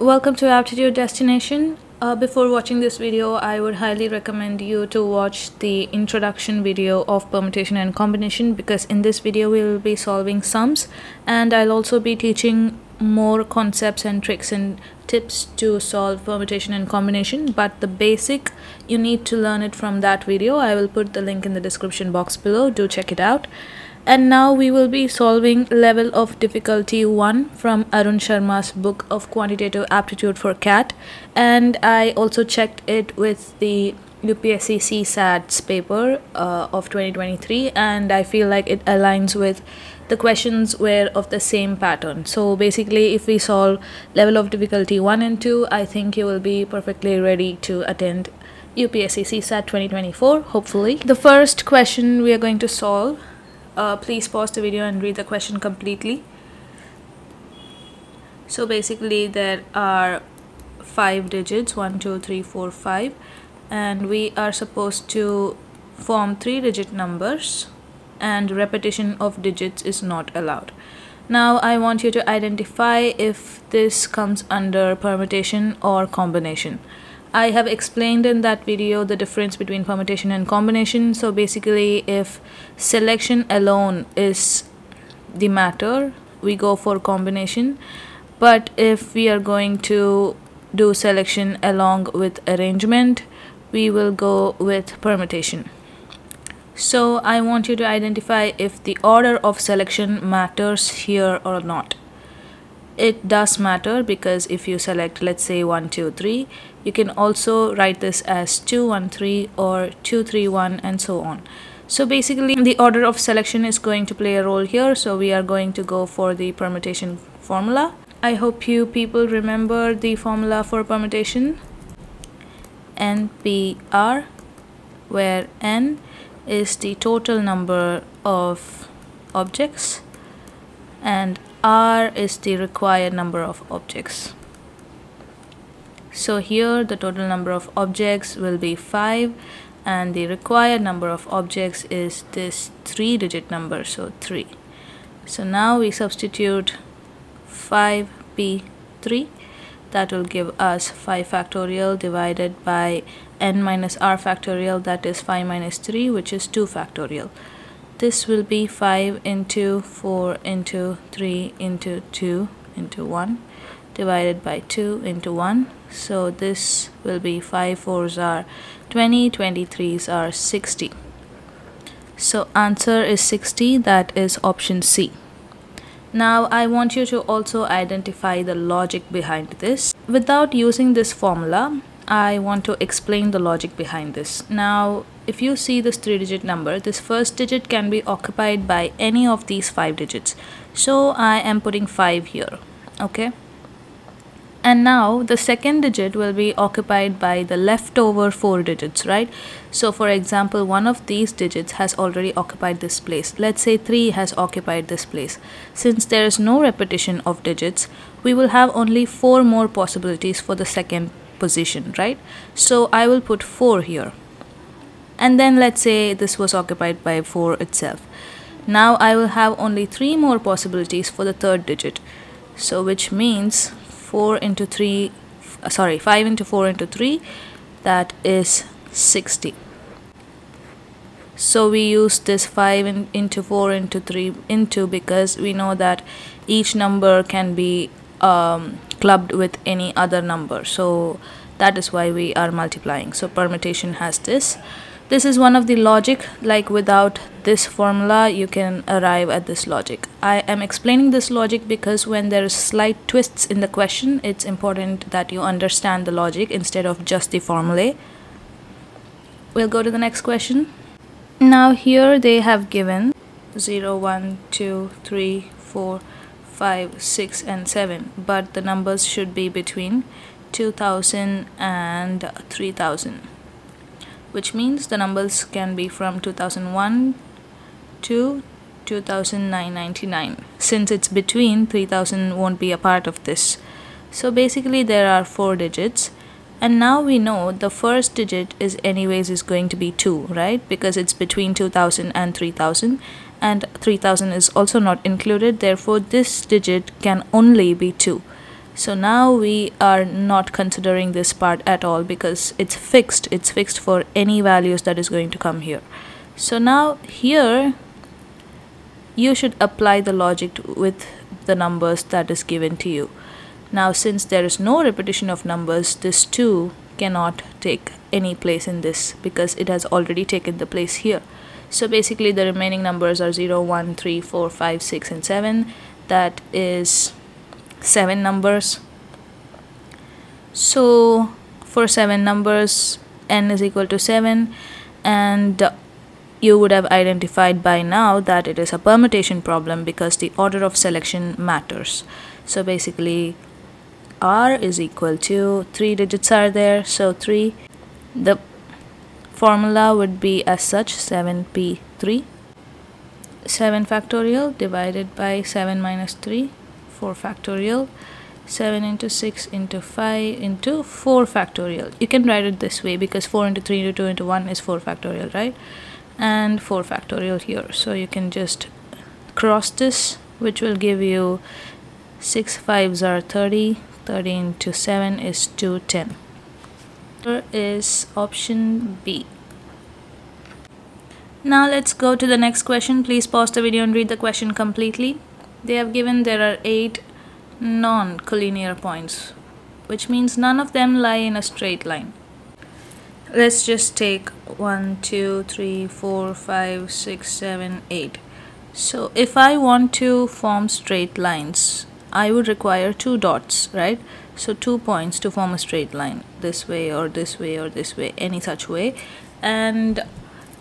Welcome to Aptitude Destination. Uh, before watching this video, I would highly recommend you to watch the introduction video of permutation and combination because in this video we will be solving sums and I'll also be teaching more concepts and tricks and tips to solve permutation and combination but the basic you need to learn it from that video. I will put the link in the description box below. Do check it out and now we will be solving level of difficulty 1 from Arun Sharma's book of quantitative aptitude for CAT. And I also checked it with the UPSC CSAT's paper uh, of 2023 and I feel like it aligns with the questions were of the same pattern. So basically if we solve level of difficulty 1 and 2 I think you will be perfectly ready to attend UPSC CSAT 2024 hopefully. The first question we are going to solve uh, please pause the video and read the question completely. So basically there are five digits one two three four five and we are supposed to form three digit numbers and repetition of digits is not allowed. Now I want you to identify if this comes under permutation or combination I have explained in that video the difference between permutation and combination. So basically if selection alone is the matter, we go for combination. But if we are going to do selection along with arrangement, we will go with permutation. So I want you to identify if the order of selection matters here or not it does matter because if you select let's say 1 2 3 you can also write this as 2 1 3 or 2 3 1 and so on. So basically the order of selection is going to play a role here so we are going to go for the permutation formula. I hope you people remember the formula for permutation. Npr where n is the total number of objects and r is the required number of objects. So here the total number of objects will be 5 and the required number of objects is this three digit number so 3 so now we substitute 5p3 that will give us 5 factorial divided by n minus r factorial that is 5 minus 3 which is 2 factorial this will be 5 into 4 into 3 into 2 into 1 divided by 2 into 1 so this will be 5 4s are 20 23s are 60 so answer is 60 that is option C. Now I want you to also identify the logic behind this. Without using this formula I want to explain the logic behind this. Now if you see this three digit number this first digit can be occupied by any of these five digits. So I am putting 5 here okay? And now the second digit will be occupied by the leftover four digits right? So for example one of these digits has already occupied this place. Let's say 3 has occupied this place. Since there is no repetition of digits we will have only four more possibilities for the second position right? So I will put 4 here. And then let's say this was occupied by 4 itself. Now I will have only 3 more possibilities for the third digit. So which means 4 into 3 uh, sorry 5 into 4 into 3 that is 60 so we use this 5 in, into 4 into 3 into because we know that each number can be um, clubbed with any other number. So that is why we are multiplying. So permutation has this. This is one of the logic like without this formula you can arrive at this logic. I am explaining this logic because when there is slight twists in the question it's important that you understand the logic instead of just the formulae. We'll go to the next question. Now here they have given 0 1 2 3 4 5 6 and 7 but the numbers should be between 2000 and 3000 which means the numbers can be from 2001 to 2999 since it's between 3000 won't be a part of this. So basically there are four digits and now we know the first digit is anyways is going to be 2 right? Because it's between 2000 and 3000 and 3000 is also not included therefore this digit can only be 2 so now we are not considering this part at all because it's fixed it's fixed for any values that is going to come here. So now here you should apply the logic with the numbers that is given to you. Now since there is no repetition of numbers this 2 cannot take any place in this because it has already taken the place here so basically the remaining numbers are 0 1 3 4 5 6 and 7 that is 7 numbers. So for 7 numbers n is equal to 7 and you would have identified by now that it is a permutation problem because the order of selection matters. So basically r is equal to three digits are there so 3 the formula would be as such 7p3 7 factorial divided by 7 minus 3 4 factorial. 7 into 6 into 5 into 4 factorial. You can write it this way because 4 into 3 into 2 into 1 is 4 factorial right? And 4 factorial here. So you can just cross this which will give you 6 5s are 30 30 into 7 is 210 here is option B. Now let's go to the next question. Please pause the video and read the question completely. They have given there are 8 non-collinear points which means none of them lie in a straight line. Let's just take one two three four five six seven eight. So if I want to form straight lines I would require two dots right so two points to form a straight line this way or this way or this way any such way. And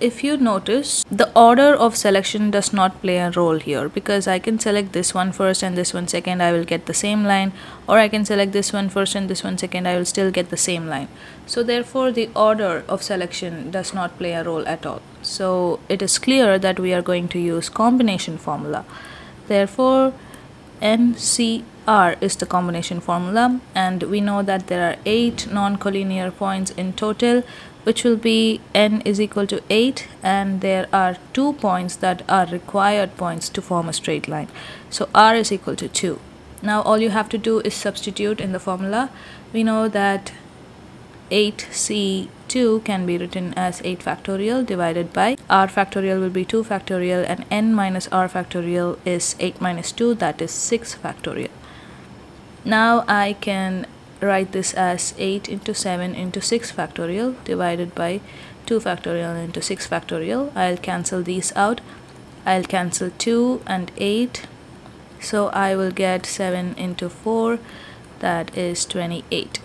if you notice the order of selection does not play a role here because I can select this one first and this one second I will get the same line. Or I can select this one first and this one second I will still get the same line. So therefore the order of selection does not play a role at all. So it is clear that we are going to use combination formula. Therefore NCR is the combination formula and we know that there are 8 non-collinear points in total which will be n is equal to 8 and there are two points that are required points to form a straight line. So r is equal to 2 now all you have to do is substitute in the formula. We know that 8c2 can be written as 8 factorial divided by r factorial will be 2 factorial and n minus r factorial is 8 minus 2 that is 6 factorial now I can write this as 8 into 7 into 6 factorial divided by 2 factorial into 6 factorial. I'll cancel these out. I'll cancel 2 and 8. So I will get 7 into 4 that is 28.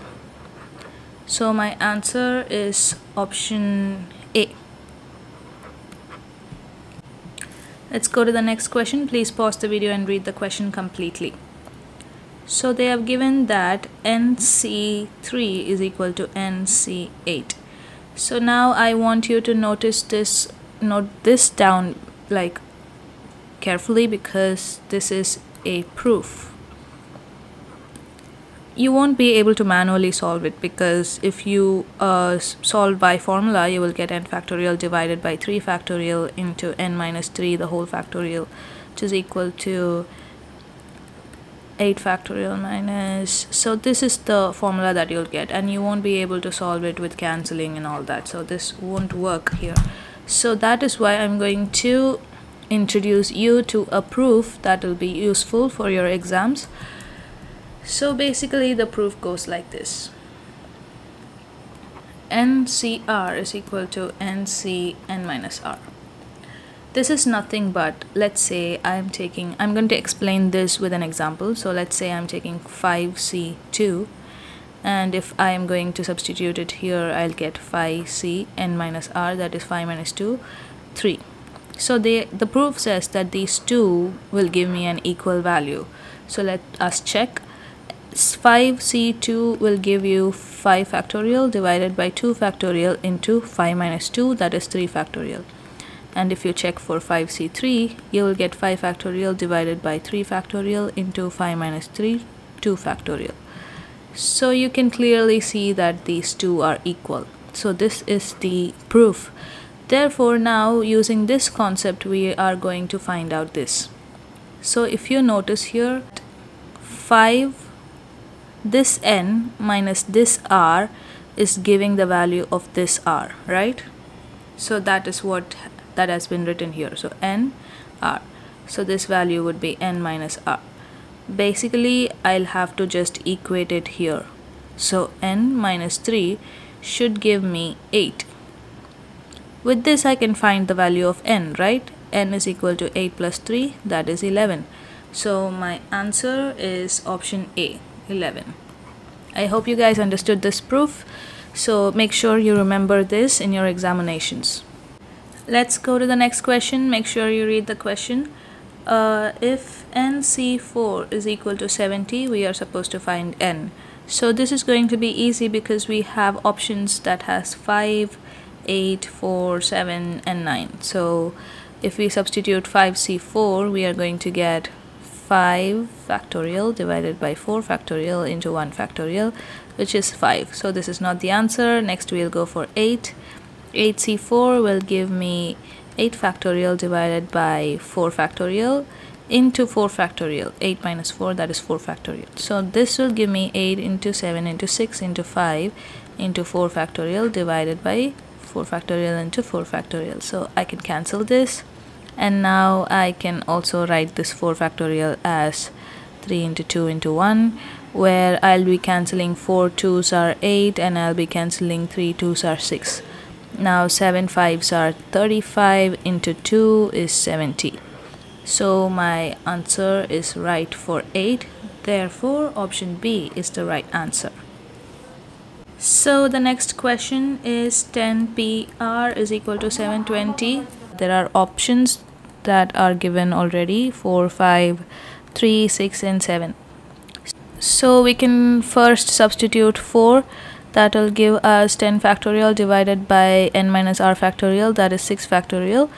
So my answer is option A. Let's go to the next question. Please pause the video and read the question completely. So they have given that NC3 is equal to NC8. So now I want you to notice this, note this down like carefully because this is a proof. You won't be able to manually solve it because if you uh, solve by formula, you will get n factorial divided by 3 factorial into n minus 3 the whole factorial, which is equal to 8 factorial minus. So this is the formula that you'll get and you won't be able to solve it with cancelling and all that. So this won't work here. So that is why I'm going to introduce you to a proof that will be useful for your exams. So basically the proof goes like this. NCR is equal to NC n minus R this is nothing but let's say I'm taking I'm going to explain this with an example. So let's say I'm taking 5c2 and if I am going to substitute it here I'll get 5c n minus r that is 5 minus 2 3 so they the proof says that these two will give me an equal value. So let us check. 5c2 will give you 5 factorial divided by 2 factorial into 5 minus 2 that is 3 factorial and if you check for 5c3 you will get 5 factorial divided by 3 factorial into 5 minus 3 2 factorial. So you can clearly see that these two are equal. So this is the proof. Therefore now using this concept we are going to find out this. So if you notice here 5 this n minus this r is giving the value of this r right? So that is what that has been written here. So n r. So this value would be n minus r. Basically I'll have to just equate it here. So n minus 3 should give me 8 with this I can find the value of n right? N is equal to 8 plus 3 that is 11 so my answer is option A 11 I hope you guys understood this proof. So make sure you remember this in your examinations let's go to the next question. Make sure you read the question. Uh, if nc4 is equal to 70 we are supposed to find n. So this is going to be easy because we have options that has 5 8 4 7 and 9 so if we substitute 5c4 we are going to get 5 factorial divided by 4 factorial into 1 factorial which is 5 so this is not the answer. Next we'll go for 8 8c4 will give me 8 factorial divided by 4 factorial into 4 factorial. 8 minus 4 that is 4 factorial. So this will give me 8 into 7 into 6 into 5 into 4 factorial divided by 4 factorial into 4 factorial. So I can cancel this. And now I can also write this 4 factorial as 3 into 2 into 1 where I'll be cancelling 4 2's are 8 and I'll be cancelling 3 2's are 6 now 7 5s are 35 into 2 is 70 so my answer is right for 8 therefore option B is the right answer. So the next question is 10pr is equal to 720 there are options that are given already 4 5 3 6 and 7 so we can first substitute 4 that will give us 10 factorial divided by n minus r factorial that is 6 factorial.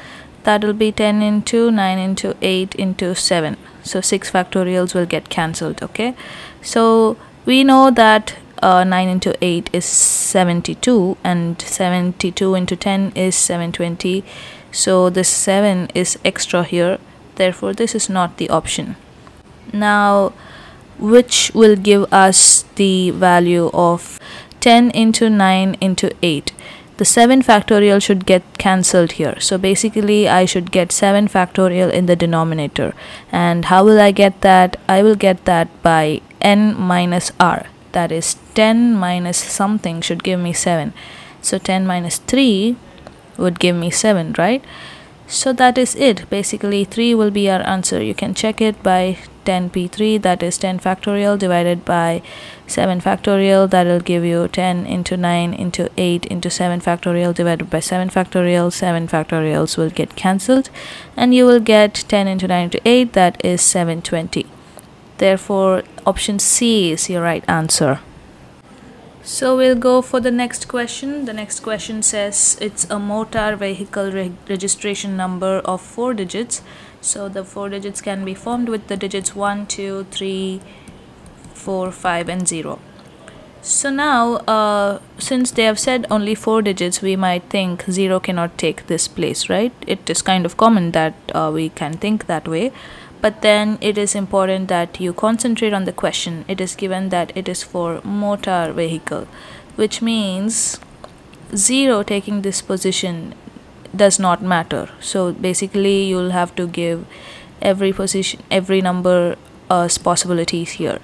That will be 10 into 9 into 8 into 7 so 6 factorials will get cancelled okay? So we know that uh, 9 into 8 is 72 and 72 into 10 is 720 so this 7 is extra here. Therefore this is not the option. Now which will give us the value of 10 into 9 into 8 the 7 factorial should get cancelled here. So basically I should get 7 factorial in the denominator. And how will I get that? I will get that by n minus r. That is 10 minus something should give me 7 so 10 minus 3 would give me 7 right? So that is it. Basically 3 will be our answer. You can check it by 10p3 that is 10 factorial divided by 7 factorial that will give you 10 into 9 into 8 into 7 factorial divided by 7 factorial 7 factorials will get cancelled and you will get 10 into 9 into 8 that is 720 therefore option C is your right answer. So we'll go for the next question. The next question says it's a motor vehicle re registration number of four digits so the four digits can be formed with the digits 1 2 3 4 5 and 0 so now uh, since they have said only four digits we might think 0 cannot take this place right? It is kind of common that uh, we can think that way. But then it is important that you concentrate on the question. It is given that it is for motor vehicle which means 0 taking this position does not matter. So basically you'll have to give every position every number as possibilities here.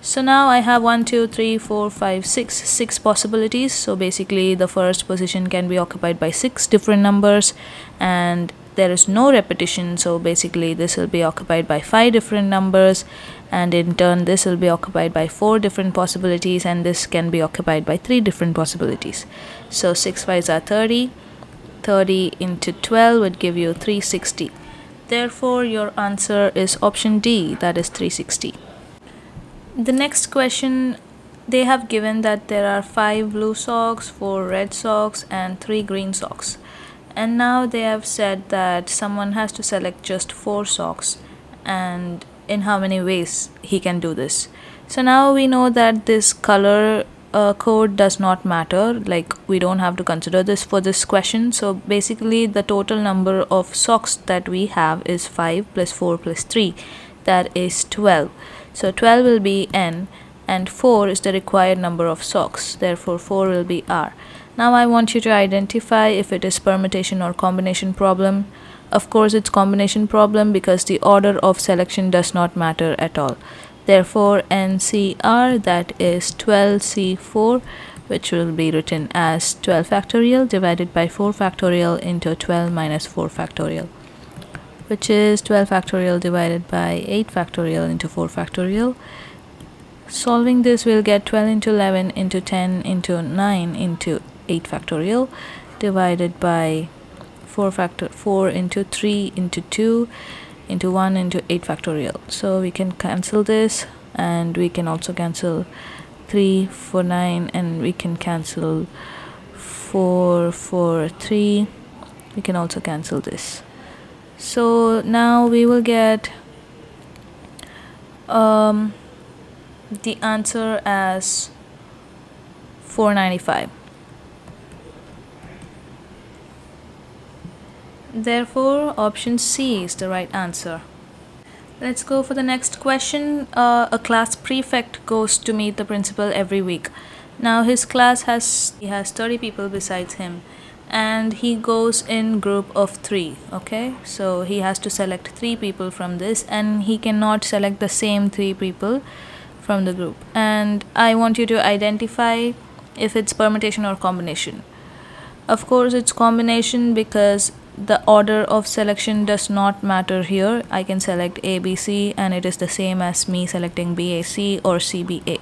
So now I have 1 2 3 4 5 6 6 possibilities. So basically the first position can be occupied by six different numbers and there is no repetition. So basically this will be occupied by five different numbers and in turn this will be occupied by four different possibilities and this can be occupied by three different possibilities. So 6 5s are 30 30 into 12 would give you 360. Therefore, your answer is option D, that is 360. The next question, they have given that there are 5 blue socks, 4 red socks and 3 green socks. And now they have said that someone has to select just 4 socks and in how many ways he can do this. So now we know that this color uh, code does not matter. Like we don't have to consider this for this question. So basically the total number of socks that we have is 5 plus 4 plus 3 that is 12 so 12 will be n and 4 is the required number of socks. Therefore 4 will be r. Now I want you to identify if it is permutation or combination problem. Of course it's combination problem because the order of selection does not matter at all therefore NCR that is 12C4 which will be written as 12 factorial divided by 4 factorial into 12 minus 4 factorial which is 12 factorial divided by 8 factorial into 4 factorial. Solving this we'll get 12 into 11 into 10 into 9 into 8 factorial divided by 4 factor 4 into 3 into 2 into 1 into 8 factorial. So we can cancel this and we can also cancel 3 for 9 and we can cancel 4 for 3 we can also cancel this. So now we will get um, the answer as 495 Therefore, option C is the right answer. Let's go for the next question. Uh, a class prefect goes to meet the principal every week. Now his class has he has 30 people besides him and he goes in group of 3 okay so he has to select 3 people from this and he cannot select the same 3 people from the group and I want you to identify if it's permutation or combination of course it's combination because the order of selection does not matter here. I can select ABC and it is the same as me selecting BAC or CBA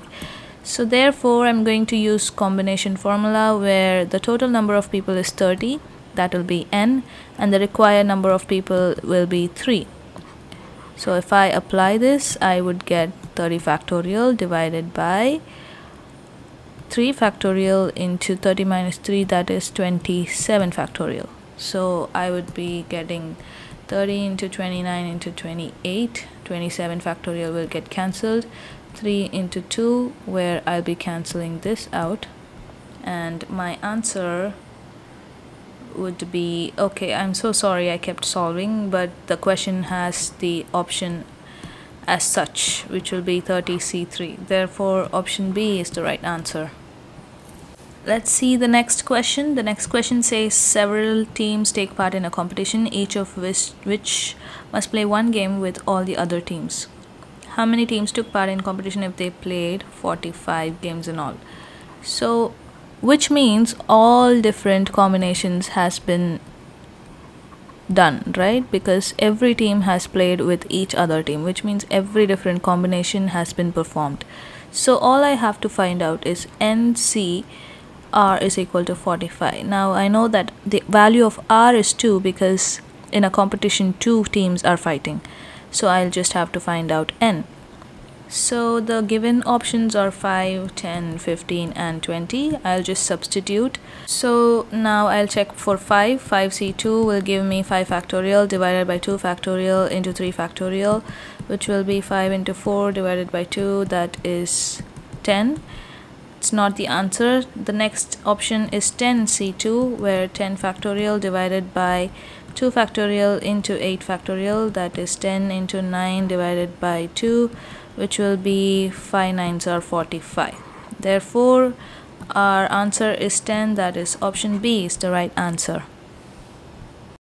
so therefore I'm going to use combination formula where the total number of people is 30 that will be n and the required number of people will be 3 so if I apply this I would get 30 factorial divided by 3 factorial into 30 minus 3 that is 27 factorial so I would be getting 30 into 29 into 28 27 factorial will get cancelled. 3 into 2 where I'll be cancelling this out. And my answer would be okay I'm so sorry I kept solving but the question has the option as such which will be 30C3 therefore option B is the right answer Let's see the next question. The next question says several teams take part in a competition, each of which, which must play one game with all the other teams. How many teams took part in competition if they played 45 games in all? So, which means all different combinations has been done, right? Because every team has played with each other team, which means every different combination has been performed. So all I have to find out is NC r is equal to 45 now I know that the value of r is 2 because in a competition two teams are fighting. So I'll just have to find out n. So the given options are 5 10 15 and 20 I'll just substitute. So now I'll check for 5 5c2 will give me 5 factorial divided by 2 factorial into 3 factorial which will be 5 into 4 divided by 2 that is 10 it's not the answer. The next option is 10c2 where 10 factorial divided by 2 factorial into 8 factorial that is 10 into 9 divided by 2 which will be 5 nines are 45 therefore our answer is 10 that is option B is the right answer